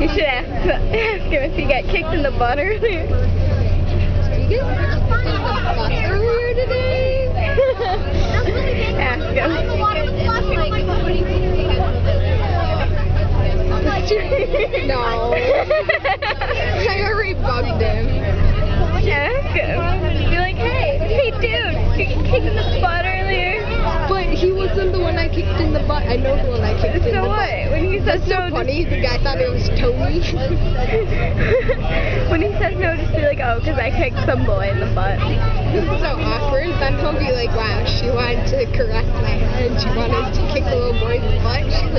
butt earlier? Did you get kicked in the butt earlier today? Ask him. no. I already bugged him. Ask him. Be like, hey, hey dude, you get kicked in the butt earlier? But he wasn't the one I kicked in the butt. I know the one I kicked in the what? butt. So what? When he says That's so no, funny. The guy thought it was Tony. when he says no, just be like, oh, because I kicked some boy in the butt. This is so awkward. Then he'll be like, wow, she wanted to correct my head. She wanted to kick a little boy's butt. She's a child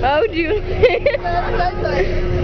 Oh, Julie.